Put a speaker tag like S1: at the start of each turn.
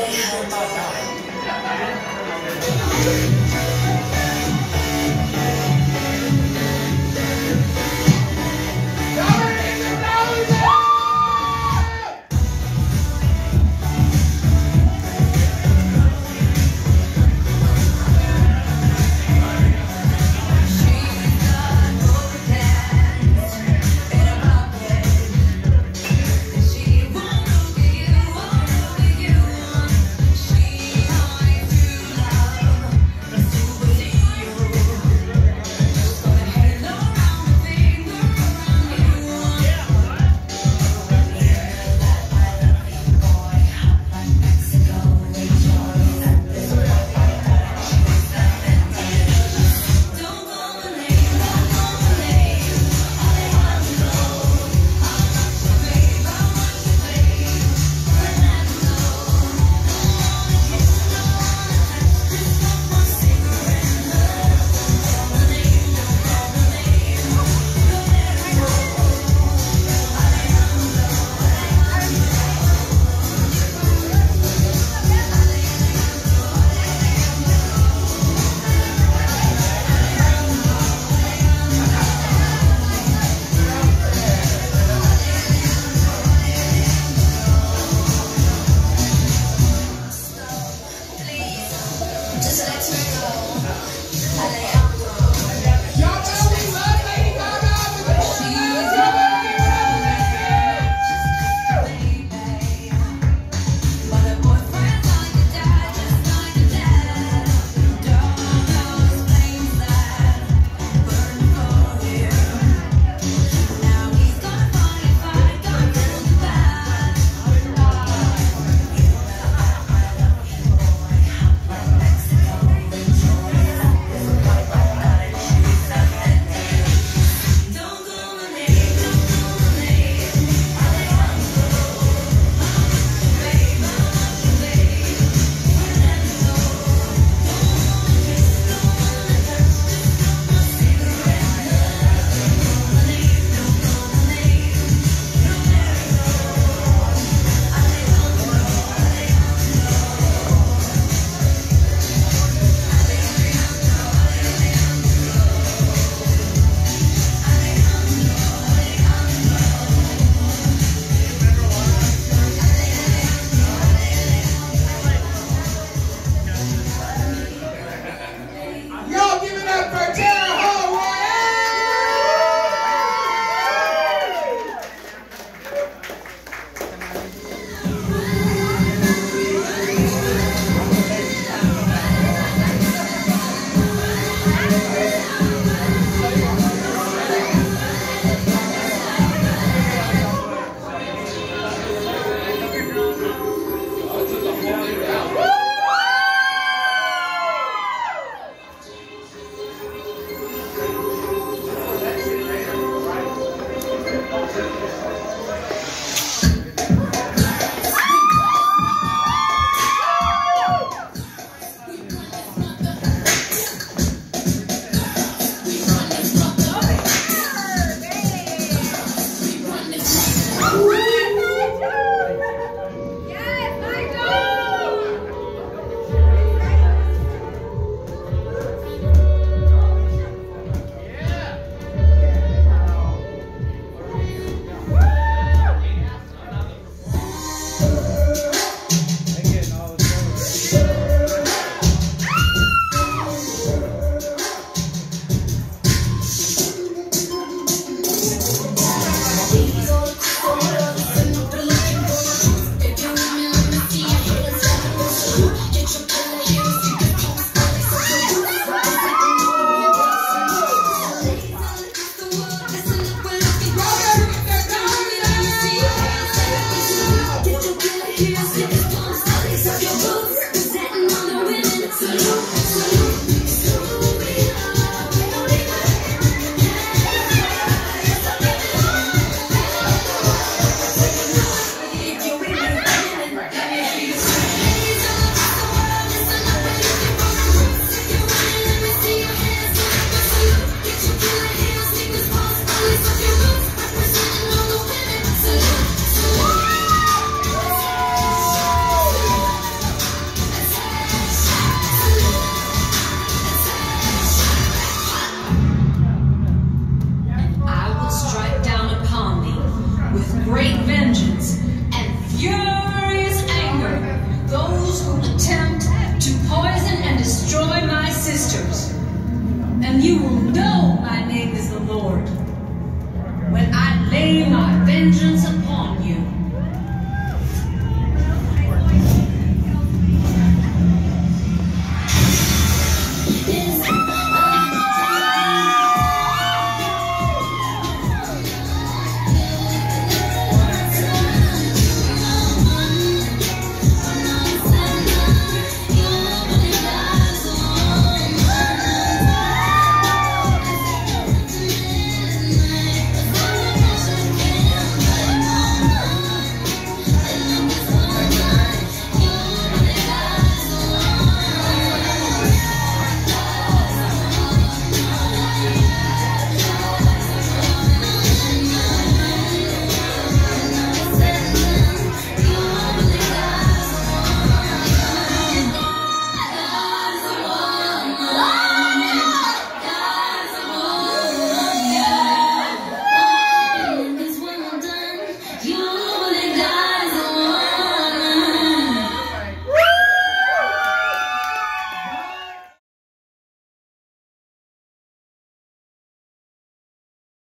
S1: Thank you. Just let me go.